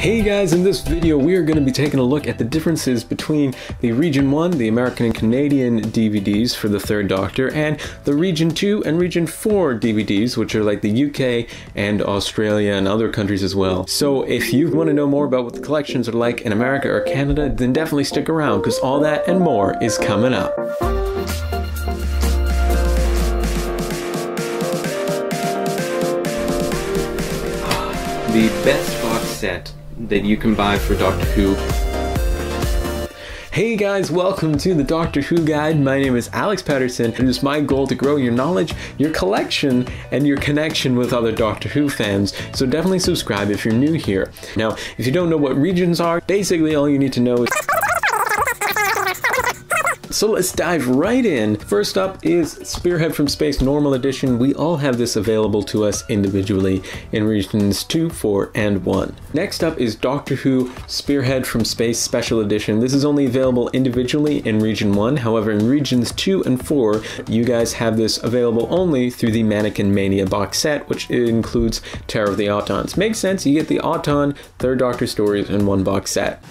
Hey guys, in this video we are going to be taking a look at the differences between the Region 1, the American and Canadian DVDs for the Third Doctor, and the Region 2 and Region 4 DVDs, which are like the UK and Australia and other countries as well. So if you want to know more about what the collections are like in America or Canada, then definitely stick around because all that and more is coming up. the best box set that you can buy for Doctor Who. Hey guys, welcome to the Doctor Who Guide. My name is Alex Patterson, and it's my goal to grow your knowledge, your collection, and your connection with other Doctor Who fans. So definitely subscribe if you're new here. Now, if you don't know what regions are, basically all you need to know is so let's dive right in. First up is Spearhead from Space Normal Edition. We all have this available to us individually in regions 2, 4, and 1. Next up is Doctor Who Spearhead from Space Special Edition. This is only available individually in region 1. However, in regions 2 and 4, you guys have this available only through the Mannequin Mania box set, which includes Terror of the Autons. Makes sense, you get the Auton, Third Doctor stories in one box set.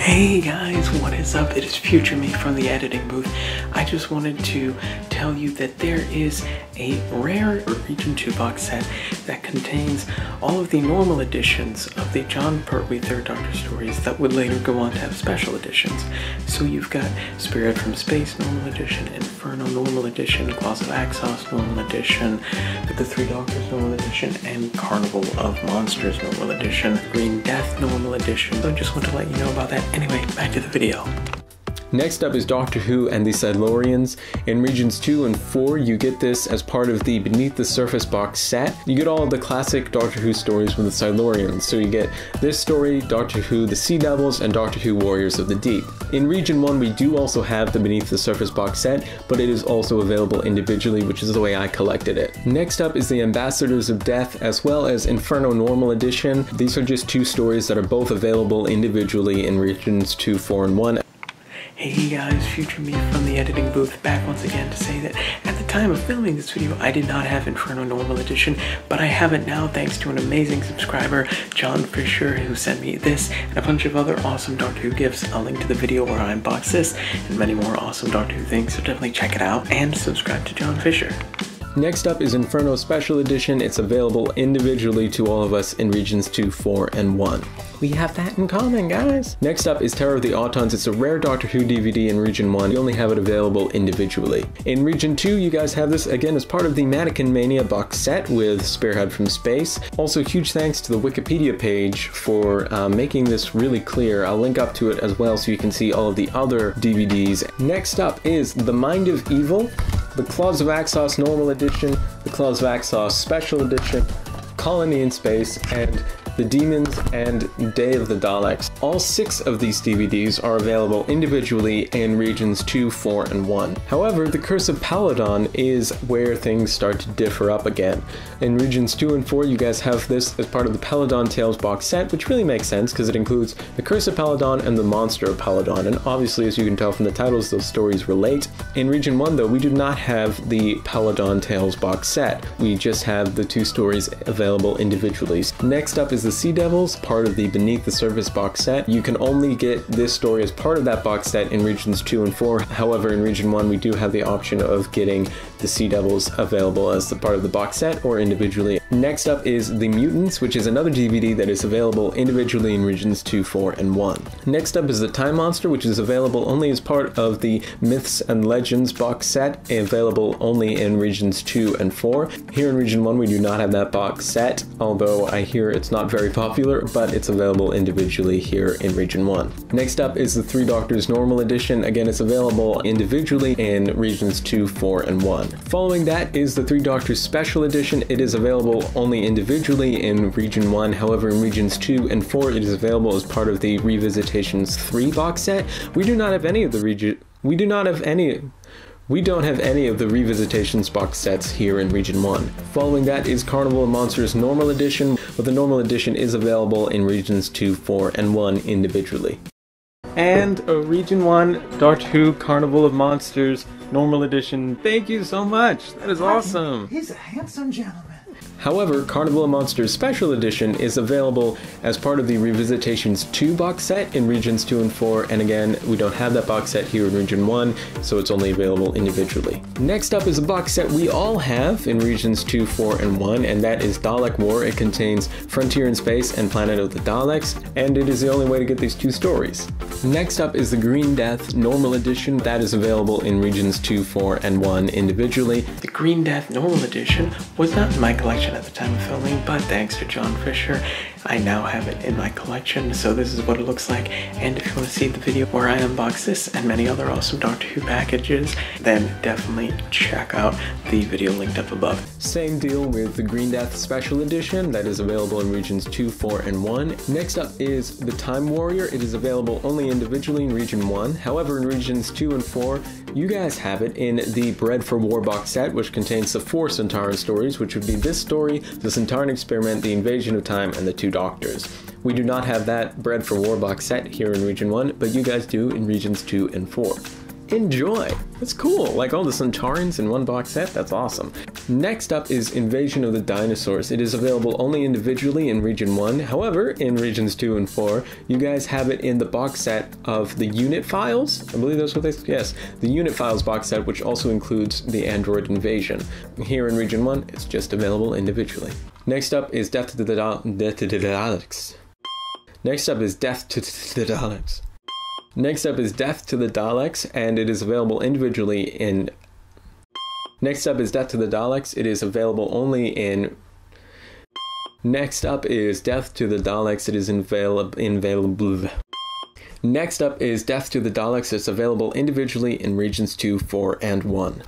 Hey guys, what is up? It is Future Me from the editing booth. I just wanted to tell you that there is a rare Region 2 box set that contains all of the normal editions of the Jon Pertwee Third Doctor stories that would later go on to have special editions. So you've got Spearhead from Space Normal Edition, Inferno Normal Edition, Claws of Axos Normal Edition, the Three Doctors Normal Edition, and Carnival of Monsters Normal Edition, Green Death Normal Edition. So I just want to let you know about that. Anyway, back to the video. Next up is Doctor Who and the Silurians. In regions 2 and 4, you get this as part of the Beneath the Surface box set. You get all the classic Doctor Who stories with the Silurians. So you get this story, Doctor Who, the Sea Devils, and Doctor Who Warriors of the Deep. In region 1, we do also have the Beneath the Surface box set, but it is also available individually, which is the way I collected it. Next up is the Ambassadors of Death, as well as Inferno Normal Edition. These are just two stories that are both available individually in regions 2, 4, and 1. Hey guys, Future Me from the editing booth back once again to say that at the time of filming this video, I did not have Inferno Normal Edition, but I have it now thanks to an amazing subscriber, John Fischer, who sent me this and a bunch of other awesome Doctor Who gifts. I'll link to the video where I unbox this and many more awesome Doctor Who things, so definitely check it out and subscribe to John Fischer. Next up is Inferno Special Edition. It's available individually to all of us in regions 2, 4, and 1. We have that in common, guys! Next up is Terror of the Autons. It's a rare Doctor Who DVD in region 1. You only have it available individually. In region 2, you guys have this again as part of the Mannequin Mania box set with Spearhead from Space. Also, huge thanks to the Wikipedia page for uh, making this really clear. I'll link up to it as well so you can see all of the other DVDs. Next up is The Mind of Evil the Claws of Axos Normal Edition, the Claws of Axos Special Edition, Colony in Space, and the Demons, and Day of the Daleks. All six of these DVDs are available individually in regions 2, 4, and 1. However, The Curse of Peladon is where things start to differ up again. In regions 2 and 4, you guys have this as part of the Peladon Tales box set, which really makes sense because it includes The Curse of Peladon and The Monster of Peladon, and obviously, as you can tell from the titles, those stories relate. In region 1, though, we do not have the Peladon Tales box set. We just have the two stories available individually. Next up is the the Sea Devils, part of the Beneath the Surface box set. You can only get this story as part of that box set in regions 2 and 4. However, in region 1, we do have the option of getting the Sea Devils available as the part of the box set or individually. Next up is The Mutants, which is another DVD that is available individually in regions 2, 4, and 1. Next up is The Time Monster, which is available only as part of the Myths and Legends box set, available only in regions 2 and 4. Here in region 1, we do not have that box set, although I hear it's not very popular, but it's available individually here in Region 1. Next up is the Three Doctors Normal Edition. Again, it's available individually in Regions 2, 4, and 1. Following that is the Three Doctors Special Edition. It is available only individually in Region 1. However, in Regions 2 and 4, it is available as part of the Revisitations 3 box set. We do not have any of the region. We do not have any we don't have any of the Revisitations box sets here in Region 1. Following that is Carnival of Monsters Normal Edition, but the Normal Edition is available in Regions 2, 4, and 1 individually. And a Region 1 Doctor Who Carnival of Monsters Normal Edition. Thank you so much. That is awesome. He's a handsome gentleman. However, Carnival of Monsters Special Edition is available as part of the Revisitations 2 box set in Regions 2 and 4, and again, we don't have that box set here in Region 1, so it's only available individually. Next up is a box set we all have in Regions 2, 4, and 1, and that is Dalek War. It contains Frontier in Space and Planet of the Daleks, and it is the only way to get these two stories. Next up is the Green Death Normal Edition. That is available in Regions 2, 4, and 1 individually. The Green Death Normal Edition was not in my collection at the time of filming, but thanks to John Fischer, I now have it in my collection, so this is what it looks like. And if you want to see the video where I unbox this and many other awesome Doctor Who packages, then definitely check out the video linked up above. Same deal with the Green Death Special Edition that is available in regions 2, 4, and 1. Next up is the Time Warrior. It is available only individually in region 1. However, in regions 2 and 4, you guys have it in the Bred for War box set, which contains the four Sontaran stories, which would be this story, the Sontaran Experiment, the Invasion of Time, and the Two Doctors. We do not have that Bred for War box set here in Region 1, but you guys do in Regions 2 and 4 enjoy. That's cool. Like all the Sontarans in one box set. That's awesome. Next up is Invasion of the Dinosaurs. It is available only individually in Region 1. However, in Regions 2 and 4, you guys have it in the box set of the Unit Files. I believe that's what they Yes, the Unit Files box set, which also includes the Android Invasion. Here in Region 1, it's just available individually. Next up is Death to the Daleks. Next up is Death to the Daleks. Next up is Death to the Daleks, and it is available individually in. Next up is Death to the Daleks. It is available only in. Next up is Death to the Daleks. It is available. Next up is Death to the Daleks. It's available individually in regions 2, 4, and 1.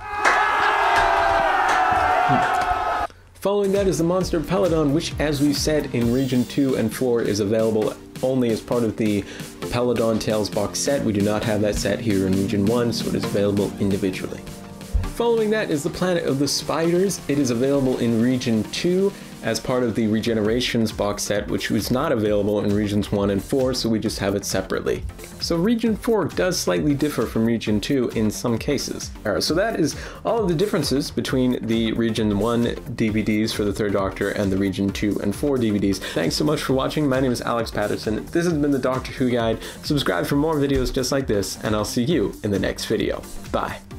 Following that is the Monster Peladon, which, as we said in region 2 and 4, is available only as part of the Peladon Tales box set. We do not have that set here in Region 1, so it is available individually. Following that is the Planet of the Spiders. It is available in Region 2 as part of the Regenerations box set, which was not available in Regions 1 and 4, so we just have it separately. So Region 4 does slightly differ from Region 2 in some cases. Alright, so that is all of the differences between the Region 1 DVDs for the Third Doctor and the Region 2 and 4 DVDs. Thanks so much for watching. My name is Alex Patterson. This has been the Doctor Who Guide. Subscribe for more videos just like this, and I'll see you in the next video. Bye.